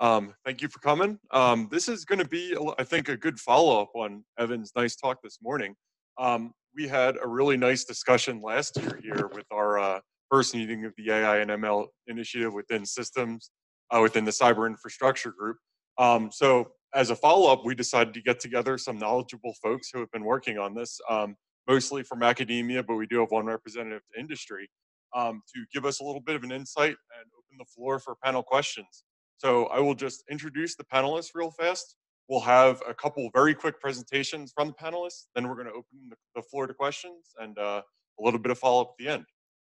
Um, thank you for coming. Um, this is going to be, I think, a good follow-up on Evan's nice talk this morning. Um, we had a really nice discussion last year here with our uh, first meeting of the AI and ML initiative within systems, uh, within the cyber infrastructure group. Um, so as a follow-up, we decided to get together some knowledgeable folks who have been working on this, um, mostly from academia, but we do have one representative to industry, um, to give us a little bit of an insight and open the floor for panel questions. So I will just introduce the panelists real fast. We'll have a couple very quick presentations from the panelists. Then we're going to open the, floor to questions and uh, a little bit of follow up at the end.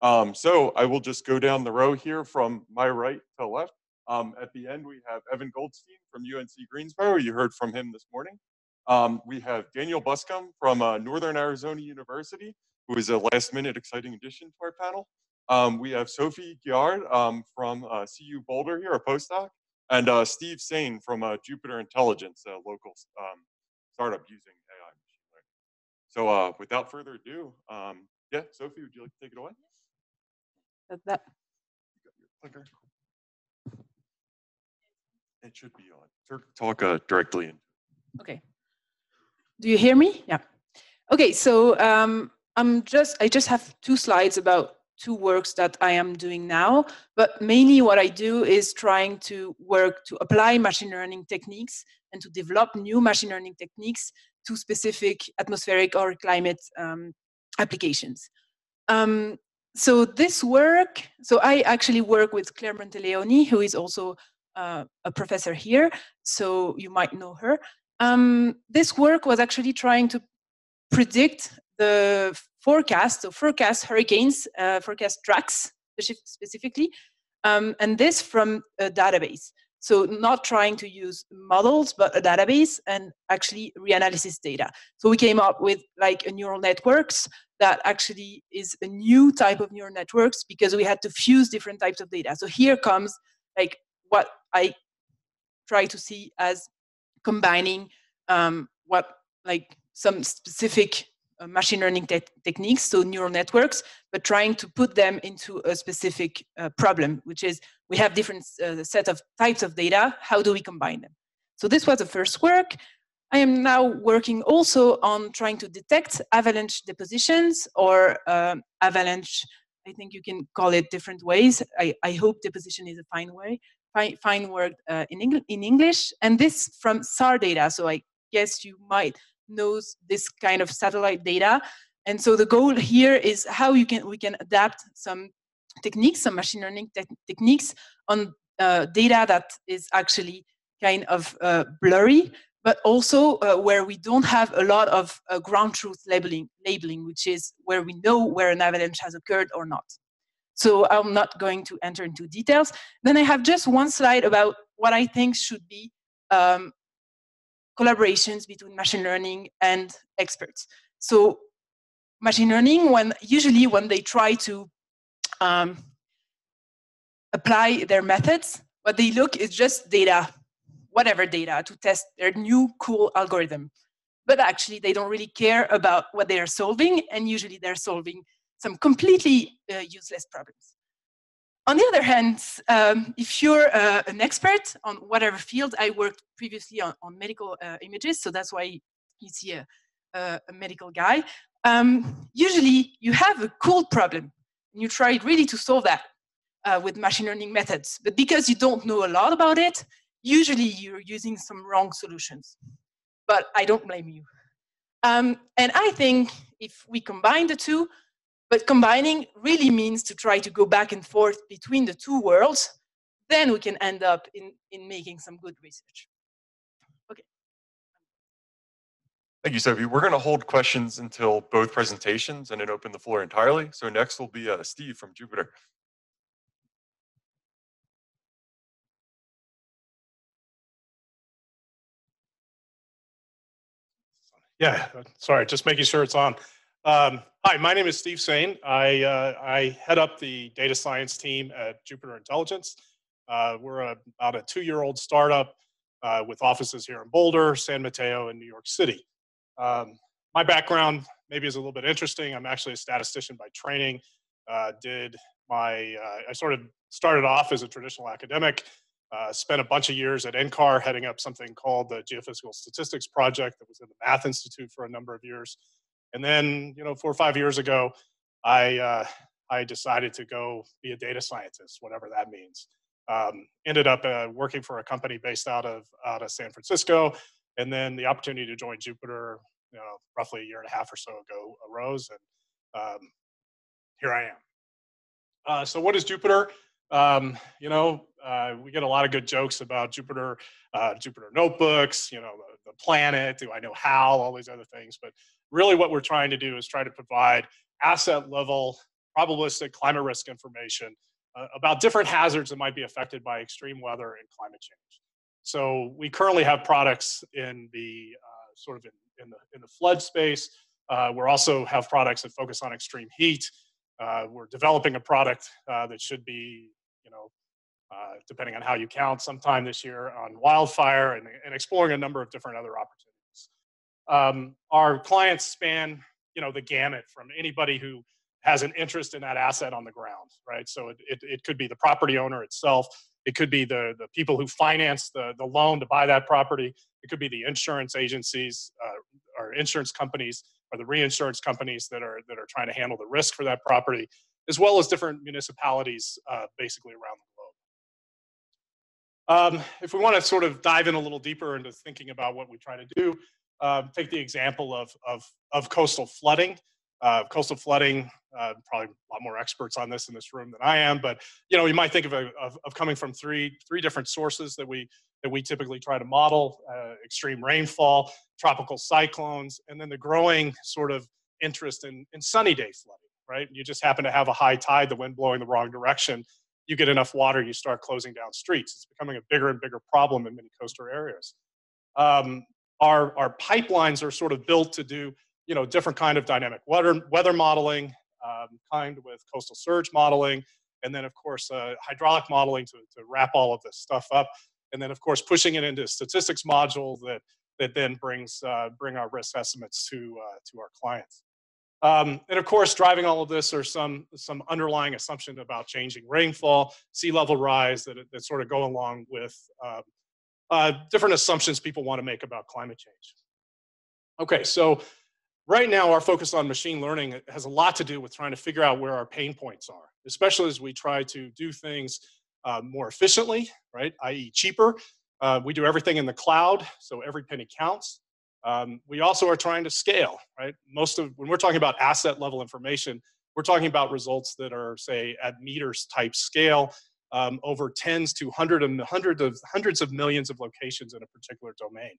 Um, so I will just go down the row here from my right to left. Um, at the end, we have Evan Goldstein from UNC Greensboro. You heard from him this morning. Um, we have Daniel Buscombe from uh, Northern Arizona University, who is a last minute exciting addition to our panel. Um, we have Sophie Giffard um, from uh, CU Boulder here, a postdoc, and uh, Steve Sain from uh, Jupiter Intelligence, a local um, startup using AI machine learning. So uh, without further ado, um, yeah, Sophie, would you like to take it away? That. It should be on. Talk uh, directly in. Okay. Do you hear me? Yeah. Okay, so um, I'm just I just have two slides about two works that I am doing now, but mainly what I do is trying to work to apply machine learning techniques and to develop new machine learning techniques to specific atmospheric or climate um, applications. Um, so this work, so I actually work with Claire Monteleoni, who is also uh, a professor here, so you might know her. Um, this work was actually trying to predict the forecast, so forecast hurricanes, uh, forecast tracks specifically, um, and this from a database. So not trying to use models, but a database and actually reanalysis data. So we came up with like a neural networks that actually is a new type of neural networks because we had to fuse different types of data. So here comes like what I try to see as combining um, what like some specific uh, machine learning te techniques, so neural networks, but trying to put them into a specific uh, problem, which is we have different uh, set of types of data. How do we combine them? So this was the first work. I am now working also on trying to detect avalanche depositions or um, avalanche. I think you can call it different ways. I, I hope deposition is a fine way, fine, fine word uh, in, in English. And this from SAR data. So I guess you might knows this kind of satellite data. And so the goal here is how you can we can adapt some techniques, some machine learning te techniques on uh, data that is actually kind of uh, blurry, but also uh, where we don't have a lot of uh, ground truth labeling, labeling, which is where we know where an avalanche has occurred or not. So I'm not going to enter into details. Then I have just one slide about what I think should be um, collaborations between machine learning and experts. So machine learning, when usually when they try to um, apply their methods, what they look is just data, whatever data, to test their new cool algorithm. But actually, they don't really care about what they are solving, and usually they're solving some completely uh, useless problems. On the other hand, um, if you're uh, an expert on whatever field, I worked previously on, on medical uh, images, so that's why you see a, a, a medical guy. Um, usually, you have a cool problem, and you try really to solve that uh, with machine learning methods. But because you don't know a lot about it, usually you're using some wrong solutions. But I don't blame you. Um, and I think if we combine the two, but combining really means to try to go back and forth between the two worlds. Then we can end up in, in making some good research. Okay. Thank you, Sophie. We're going to hold questions until both presentations and then open the floor entirely. So next will be uh, Steve from Jupiter. Yeah, sorry, just making sure it's on. Um, hi, my name is Steve Sain. I, uh, I head up the data science team at Jupiter Intelligence. Uh, we're a, about a two-year-old startup uh, with offices here in Boulder, San Mateo, and New York City. Um, my background maybe is a little bit interesting. I'm actually a statistician by training. Uh, did my, uh, I sort of started off as a traditional academic, Uh, spent a bunch of years at NCAR heading up something called the Geophysical Statistics Project that was in the Math Institute for a number of years. And then, you know, four or five years ago, I, uh, I decided to go be a data scientist, whatever that means. Um, ended up uh, working for a company based out of out of San Francisco, and then the opportunity to join Jupiter, you know, roughly a year and a half or so ago arose, and um, here I am. Uh, so, what is Jupiter? Um, you know, uh, we get a lot of good jokes about Jupiter, uh, Jupyter notebooks. You know, the, the planet. Do I know how? All these other things, but really, what we're trying to do is try to provide asset level probabilistic climate risk information uh, about different hazards that might be affected by extreme weather and climate change. So we currently have products in the uh, sort of in, in, the, in the flood space. Uh, we also have products that focus on extreme heat. Uh, we're developing a product uh, that should be, you know, uh, depending on how you count, sometime this year on wildfire and, and exploring a number of different other opportunities. Um, our clients span, you know, the gamut from anybody who has an interest in that asset on the ground, right? So it, it, it, could be the property owner itself. It could be the, the people who finance the, the loan to buy that property. It could be the insurance agencies uh, or insurance companies or the reinsurance companies that are, that are trying to handle the risk for that property, as well as different municipalities uh, basically around the globe. Um, if we want to sort of dive in a little deeper into thinking about what we try to do, um, take the example of, of, of coastal flooding. Uh, coastal flooding, uh, probably a lot more experts on this in this room than I am, but you know, you might think of, a, of, of, coming from three three different sources that we that we typically try to model: uh, extreme rainfall, tropical cyclones, and then the growing sort of interest in, in sunny day flooding. Right? You just happen to have a high tide, the wind blowing the wrong direction. You get enough water, you start closing down streets. It's becoming a bigger and bigger problem in many coastal areas. Um, our, our pipelines are sort of built to do you know, different kind of dynamic weather, weather modeling, um, kind with coastal surge modeling, and then of course uh, hydraulic modeling to, to wrap all of this stuff up, and then of course pushing it into statistics module that that then brings uh, bring our risk estimates to uh, to our clients. Um, and of course, driving all of this are some some underlying assumption about changing rainfall, sea level rise that, that sort of go along with um, uh, different assumptions people want to make about climate change. Okay, so right now our focus on machine learning has a lot to do with trying to figure out where our pain points are especially as we try to do things uh, more efficiently right i.e cheaper. Uh, we do everything in the cloud so every penny counts. Um, we also are trying to scale right? Most of when we're talking about asset level information we're talking about results that are say at meters type scale um, over tens to hundreds of hundreds of millions of locations in a particular domain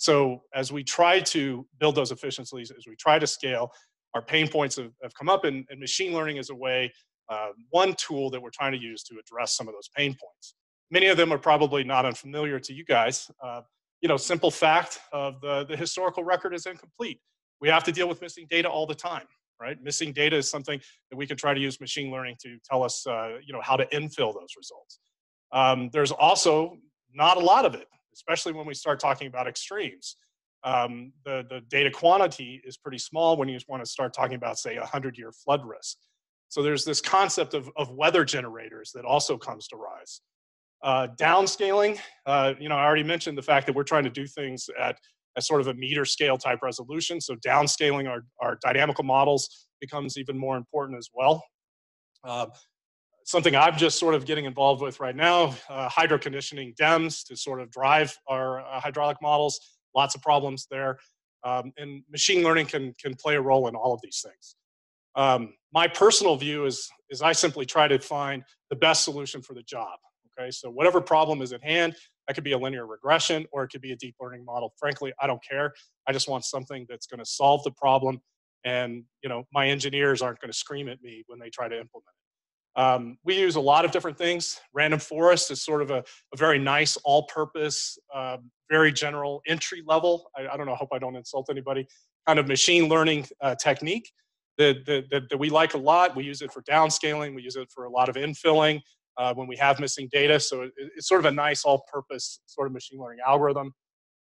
so as we try to build those efficiencies, as we try to scale, our pain points have, have come up, and, and, machine learning is a way, uh, one tool that we're trying to use to address some of those pain points. Many of them are probably not unfamiliar to you guys. Uh, you know, simple fact of the, the historical record is incomplete. We have to deal with missing data all the time, right? Missing data is something that we can try to use machine learning to tell us, uh, you know, how to infill those results. Um, there's also not a lot of it especially when we start talking about extremes. Um, the, the data quantity is pretty small when you want to start talking about, say, a 100 year flood risk. So there's this concept of, of weather generators that also comes to rise. Uh, downscaling, uh, you know, I already mentioned the fact that we're trying to do things at a sort of a meter scale type resolution. So downscaling our, our dynamical models becomes even more important as well. Uh, something I'm just sort of getting involved with right now, uh, hydro conditioning DEMS to sort of drive our uh, hydraulic models. Lots of problems there. Um, and machine learning can, can play a role in all of these things. Um, my personal view is, is I simply try to find the best solution for the job. Okay, so whatever problem is at hand, that could be a linear regression or it could be a deep learning model. Frankly, I don't care. I just want something that's going to solve the problem and you know my engineers aren't going to scream at me when they try to implement it um, we use a lot of different things. Random forest is sort of a, a very nice, all-purpose, uh, very general entry level. I, I, don't know. I hope I don't insult anybody. Kind of machine learning uh, technique that, that, that, we like a lot. We use it for downscaling. We use it for a lot of infilling uh, when we have missing data. So it, it's sort of a nice, all-purpose sort of machine learning algorithm.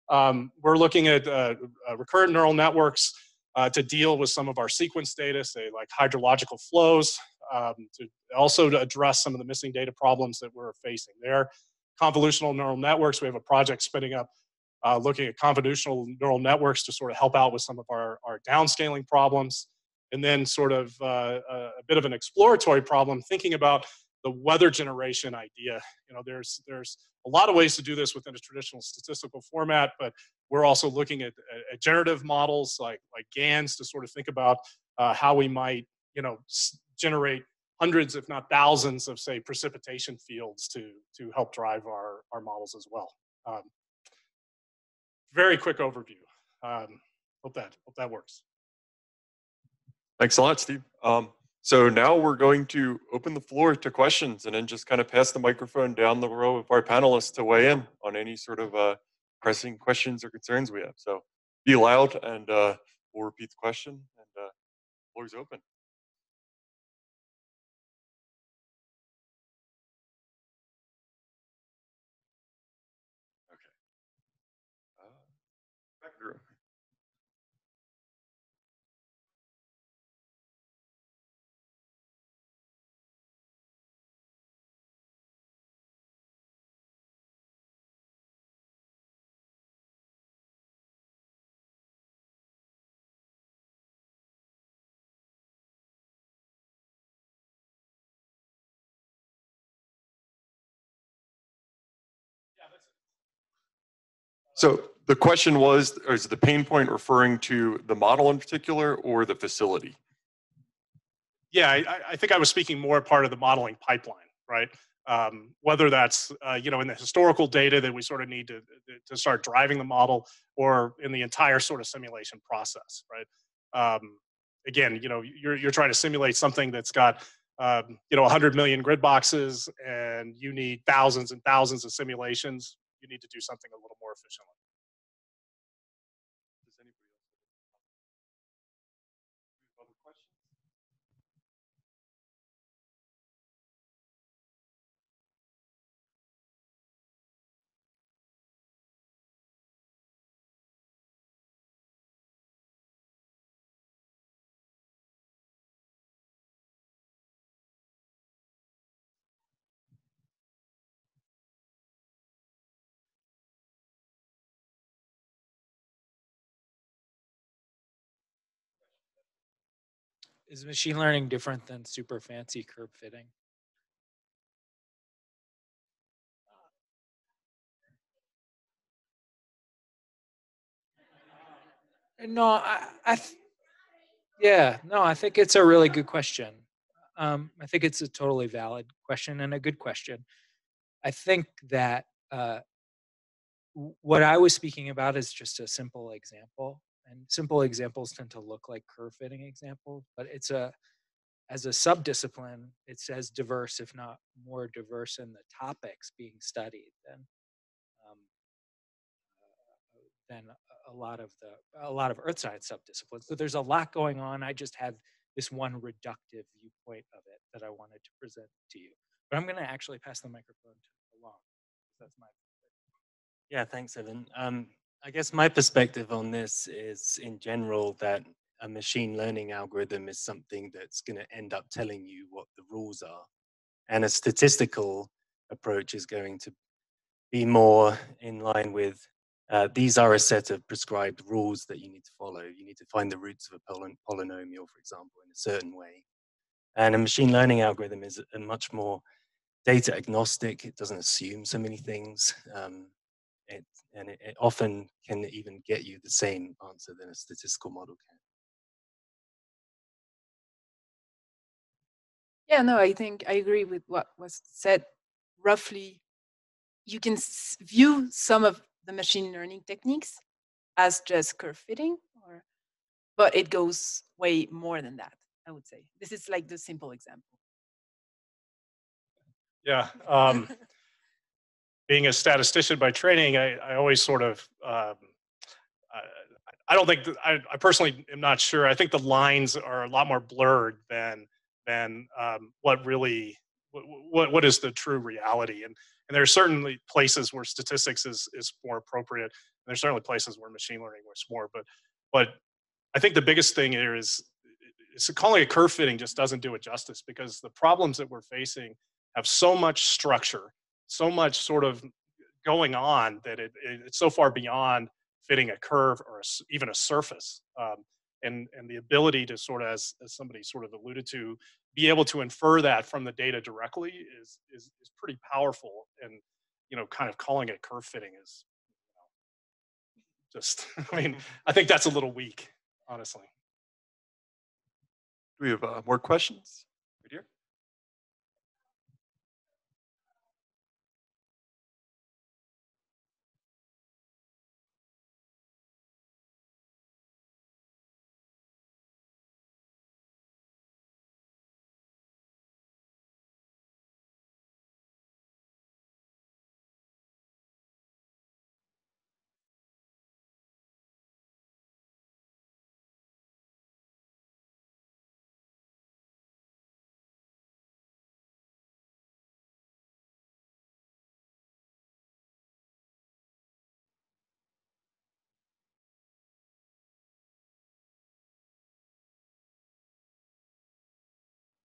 Um, we're looking at uh, uh, recurrent neural networks uh, to deal with some of our sequence data, say like hydrological flows, um, to also to address some of the missing data problems that we're facing there. convolutional neural networks. We have a project spinning up uh, looking at convolutional neural networks to sort of help out with some of our, our downscaling problems. And then sort of uh, a, a bit of an exploratory problem, thinking about the weather generation idea. You know, there's, there's a lot of ways to do this within a traditional statistical format, but we're also looking at, at generative models like, like GANs to sort of think about uh, how we might, you know, generate hundreds, if not thousands of say precipitation fields to, to help drive our, our models as well. Um, very quick overview. Um, hope that hope that works. Thanks a lot, Steve. Um, so now we're going to open the floor to questions and then just kind of pass the microphone down the row of our panelists to weigh in on any sort of uh, pressing questions or concerns we have. So be loud and uh, we'll repeat the question and uh, floor's open. So the question was, is the pain point referring to the model in particular or the facility? Yeah, I, I think I was speaking more part of the modeling pipeline, right? Um, whether that's uh, you know in the historical data that we sort of need to to start driving the model, or in the entire sort of simulation process, right? Um, again, you know, you're you're trying to simulate something that's got um, you know 100 million grid boxes, and you need thousands and thousands of simulations. You need to do something a little more efficiently. Is machine learning different than super fancy curve fitting? Uh, No, I, I, yeah, no, I think it's a really good question. Um, I think it's a totally valid question and a good question. I think that uh, what I was speaking about is just a simple example, and simple examples tend to look like curve fitting examples, but it's a as a subdiscipline, it's as diverse, if not more diverse, in the topics being studied than um, uh, than a- lot of the a lot of earth science subdisciplines. So there's a lot going on. I just have this one reductive viewpoint of it that I wanted to present to you. But I'm going to actually pass the microphone to Alon. 'cause That's my Yeah, thanks, Evan. Um, I guess my perspective on this is in general that a machine learning algorithm is something that's going to end up telling you what the rules are. And a statistical approach is going to be more in line with uh, these are a set of prescribed rules that you need to follow. You need to find the roots of a poly- polynomial, for example, in a certain way. And a machine learning algorithm is a much more data agnostic. It doesn't assume so many things. Um, it, and it, it often can even get you the same answer than a statistical model can. Yeah, no, I think I agree with what was said. Roughly, you can s- view some of the machine learning techniques as just curve fitting, or but it goes way more than that. I would say this is like the simple example. Yeah. Um, being a statistician by training, I, I always sort of, um, I, don't think, I, I personally am not sure. I think the lines are a lot more blurred than, than um, what really, what, what, is the true reality. And, and there are certainly places where statistics is, is more appropriate. And there's certainly places where machine learning works more, but, but I think the biggest thing here is, is calling it curve fitting just doesn't do it justice because the problems that we're facing have so much structure so much sort of going on that it, it, it's so far beyond fitting a curve or a even a surface. Um, and, and the ability to sort of, as, as somebody sort of alluded to, be able to infer that from the data directly is, is, is pretty powerful. And, you know, kind of calling it curve fitting is you know, just, I mean, I think that's a little weak, honestly. Do we have uh, more questions?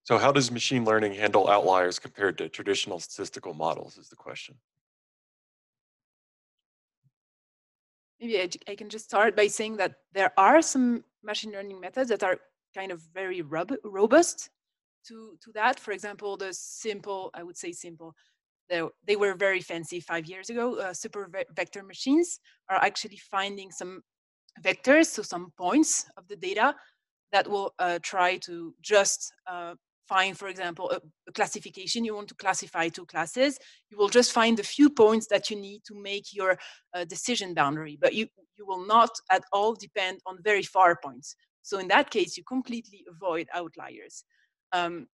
So how does machine learning handle outliers compared to traditional statistical models is the question. Maybe I can just start by saying that there are some machine learning methods that are kind of very rob- robust to, to that. For example, the simple, I would say simple, they, they were very fancy five years ago. Uh, support ve- vector machines are actually finding some vectors, so some points of the data that will uh, try to just uh, find, for example, a, a classification. You want to classify two classes. You will just find a few points that you need to make your uh, decision boundary, but you, you will not at all depend on very far points. So in that case, you completely avoid outliers. Um,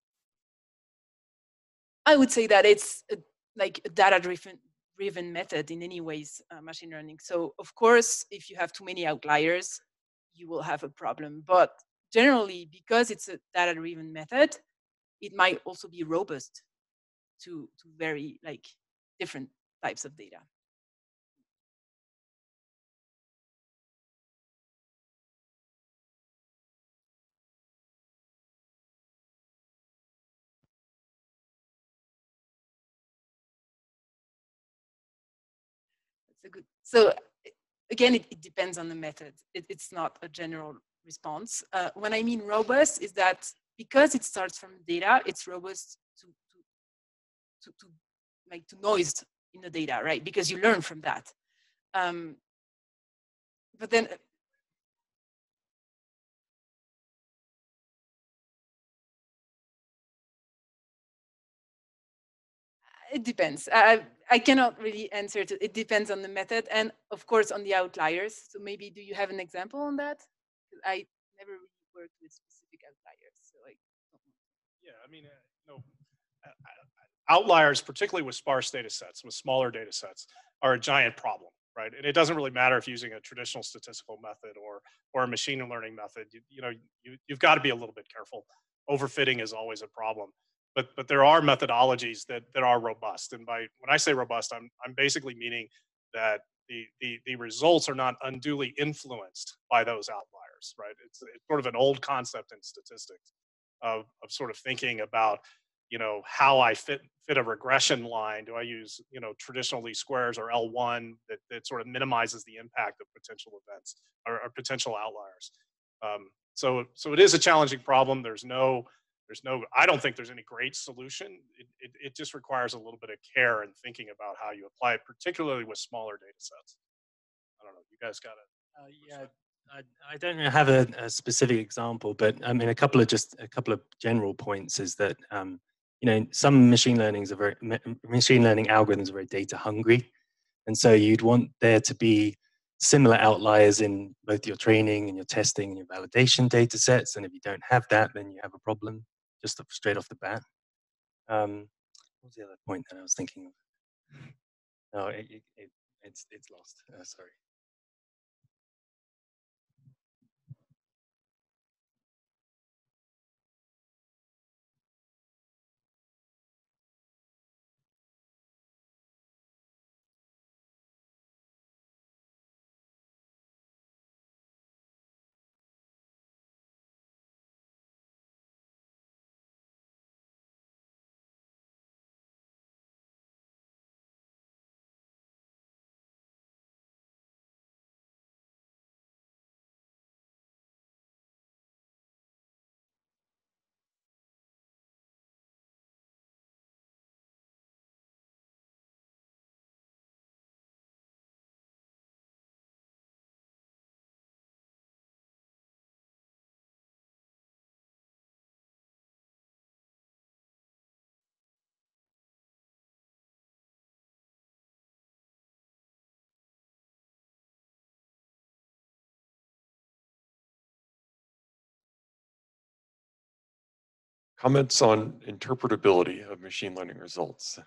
I would say that it's a, like a data-driven driven method in any ways, uh, machine learning. So of course, if you have too many outliers, you will have a problem. But generally, because it's a data-driven method, it might also be robust to, to very like different types of data. Good, so again, it, it depends on the method. It, it's not a general response. Uh, when I mean robust is that because it starts from data, it's robust to, to, to, to like to noise in the data, right? Because you learn from that. Um, but then uh, it depends. I, I cannot really answer to, it depends on the method and of course on the outliers. So maybe do you have an example on that? I never really with specific outliers, so know. Yeah, I mean, uh, you know, outliers, particularly with sparse data sets, with smaller data sets, are a giant problem, right? And it doesn't really matter if using a traditional statistical method or or a machine learning method. You, you know, you you've got to be a little bit careful. Overfitting is always a problem. But but there are methodologies that that are robust. And by when I say robust, I'm I'm basically meaning that the the the results are not unduly influenced by those outliers, right? It's it's sort of an old concept in statistics of, of sort of thinking about you know how i fit fit a regression line. Do i use you know traditional least squares or l1 that, that sort of minimizes the impact of potential events or, or potential outliers? Um, so so it is a challenging problem. There's no there's no i don't think there's any great solution. It, it, it just requires a little bit of care and thinking about how you apply it particularly with smaller data sets. I don't know. You guys got it. Uh, yeah, I, I don't have a, a specific example, but I mean, a couple of just a couple of general points is that um, you know some machine learnings are very machine learning algorithms are very data hungry, and so you'd want there to be similar outliers in both your training and your testing and your validation data sets. And if you don't have that, then you have a problem just straight off the bat. Um, what was the other point that I was thinking of? No, it, it, it, it's it's lost. Uh, sorry. Comments on interpretability of machine learning results?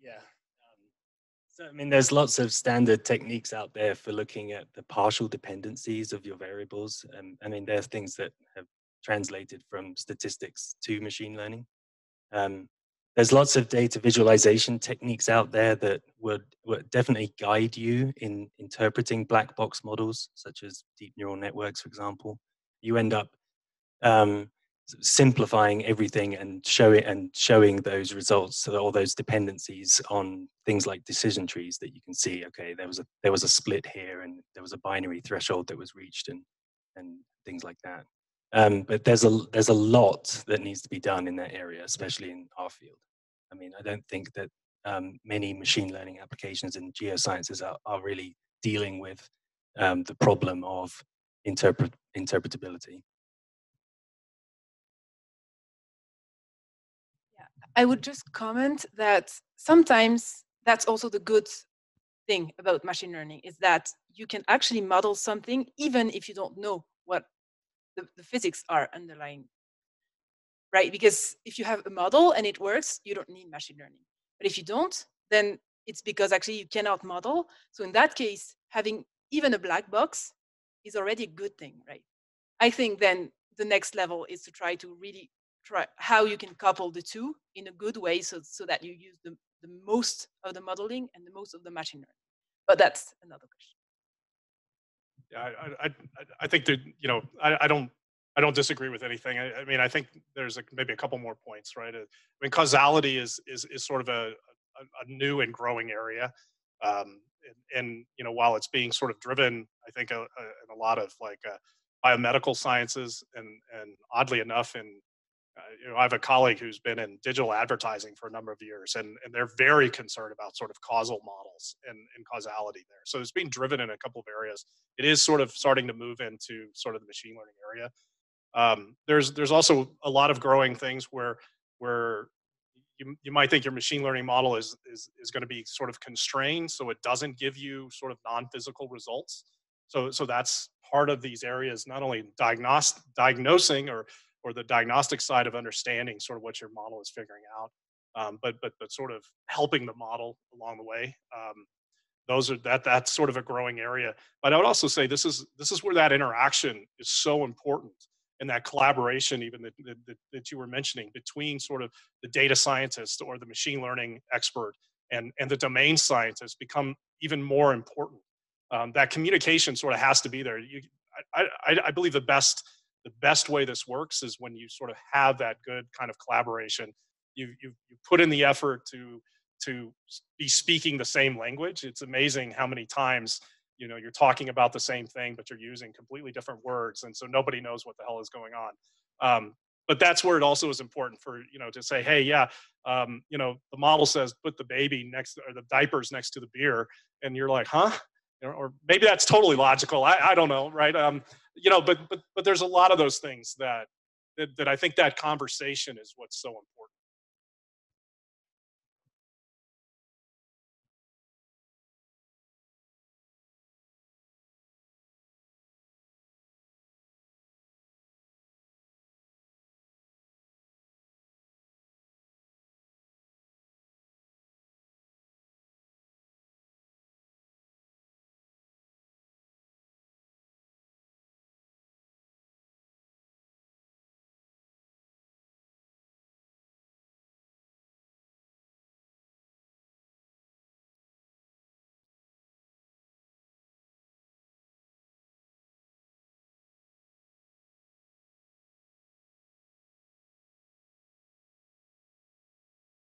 Yeah. So, I mean, there's lots of standard techniques out there for looking at the partial dependencies of your variables. And I mean, there's things that have translated from statistics to machine learning. Um, there's lots of data visualization techniques out there that would, would definitely guide you in interpreting black box models, such as deep neural networks, for example. You end up um, simplifying everything and showing and showing those results so all those dependencies on things like decision trees that you can see okay there was a there was a split here and there was a binary threshold that was reached and and things like that um, but there's a there's a lot that needs to be done in that area especially in our field i mean i don't think that um, many machine learning applications in geosciences are, are really dealing with um, the problem of interpret interpretability I would just comment that sometimes that's also the good thing about machine learning is that you can actually model something even if you don't know what the, the physics are underlying. Right? Because if you have a model and it works, you don't need machine learning. But if you don't, then it's because actually you cannot model. So in that case, having even a black box is already a good thing, right? I think then the next level is to try to really try how you can couple the two in a good way so, so that you use the, the most of the modeling and the most of the machine learning. But that's another question. Yeah, I, I, I think that, you know, I, I don't, I don't disagree with anything. I, I mean, I think there's a, maybe a couple more points, right? Uh, I mean, causality is, is, is sort of a, a, a new and growing area. Um, and, and, you know, while it's being sort of driven, I think, a, a, in a lot of like uh, biomedical sciences and, and oddly enough, in uh, you know, I have a colleague who's been in digital advertising for a number of years, and, and they're very concerned about sort of causal models and, and causality there. So it's being driven in a couple of areas. It is sort of starting to move into sort of the machine learning area. Um, there's there's also a lot of growing things where where you, you might think your machine learning model is, is, is going to be sort of constrained so it doesn't give you sort of non-physical results. So, so that's part of these areas, not only diagnos- diagnosing or or the diagnostic side of understanding sort of what your model is figuring out, um, but but but sort of helping the model along the way. Um, those are that that's sort of a growing area. But I would also say this is this is where that interaction is so important and that collaboration even that, that, that you were mentioning between sort of the data scientist or the machine learning expert and and the domain scientist become even more important um, that communication sort of has to be there you, I, I, I believe the best the best way this works is when you sort of have that good kind of collaboration. You you you put in the effort to to be speaking the same language. It's amazing how many times you know you're talking about the same thing, but you're using completely different words, and so nobody knows what the hell is going on. Um, but that's where it also is important for you know to say, hey, yeah, um, you know, the model says put the baby next or the diapers next to the beer, and you're like, huh? Or maybe that's totally logical. I, I don't know, right? Um, you know, but but but there's a lot of those things that that, that I think that conversation is what's so important.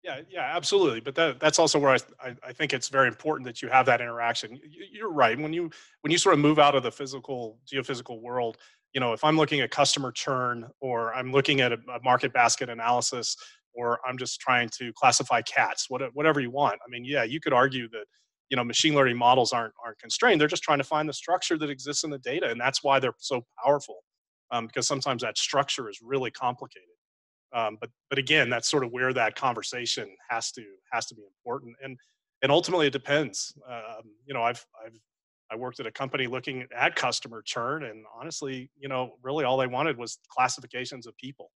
Yeah, yeah, absolutely. But that, that's also where I, I, I, think it's very important that you have that interaction. You're right. When you when you sort of move out of the physical geophysical world, you know, if I'm looking at customer churn or I'm looking at a, a market basket analysis or I'm just trying to classify cats, whatever you want. I mean, yeah, you could argue that you know machine learning models aren't aren't constrained. They're just trying to find the structure that exists in the data, and that's why they're so powerful. Um, because sometimes that structure is really complicated. Um, but but again, that's sort of where that conversation has to has to be important, and and ultimately it depends. Um, you know, I've I've I worked at a company looking at customer churn, and honestly, you know, really all they wanted was classifications of people,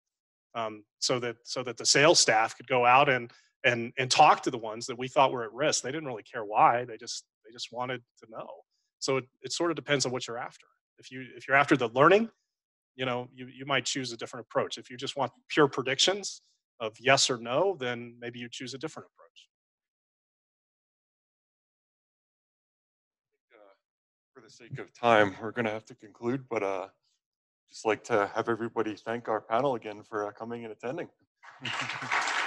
um, so that so that the sales staff could go out and and and talk to the ones that we thought were at risk. They didn't really care why; they just they just wanted to know. So it, it sort of depends on what you're after. If you if you're after the learning, you know, you you might choose a different approach. If you just want pure predictions of yes or no, then maybe you choose a different approach. uh, for the sake of time, we're going to have to conclude, but uh, just like to have everybody thank our panel again for uh, coming and attending.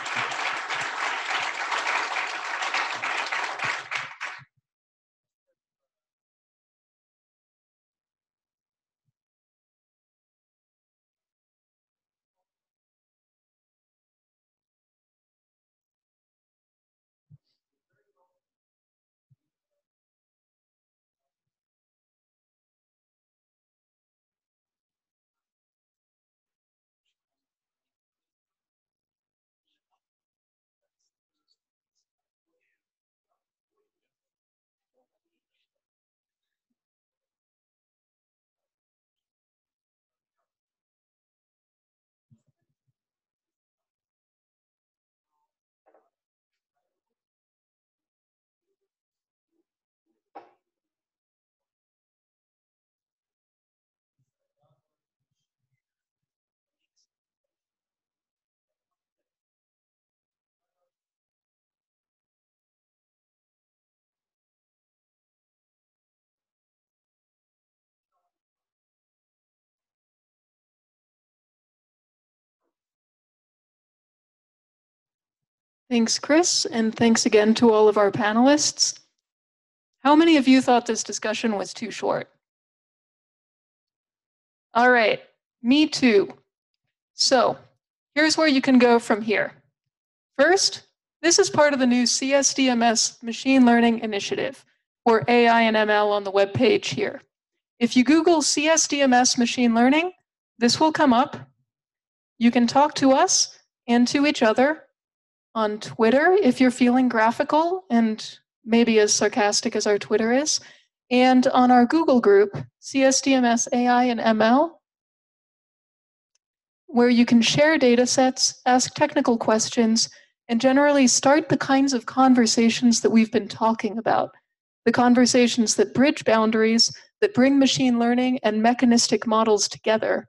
Thanks, Chris, and thanks again to all of our panelists. How many of you thought this discussion was too short? All right, me too. So here's where you can go from here. First, this is part of the new CSDMS Machine Learning Initiative, or AI and ML on the web page here. If you Google CSDMS Machine Learning, this will come up. You can talk to us and to each other on Twitter if you're feeling graphical and maybe as sarcastic as our Twitter is, and on our Google group, CSDMS AI and ML, where you can share data sets, ask technical questions, and generally start the kinds of conversations that we've been talking about. The conversations that bridge boundaries, that bring machine learning and mechanistic models together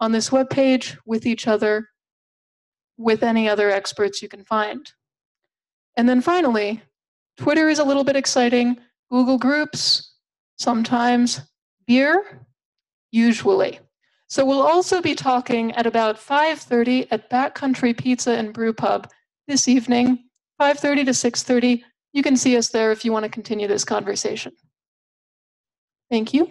on this webpage with each other with any other experts you can find. And then finally, Twitter is a little bit exciting, Google Groups, sometimes, beer, usually. So we'll also be talking at about 5.30 at Backcountry Pizza and Brew Pub this evening, 5.30 to 6.30. You can see us there if you want to continue this conversation. Thank you.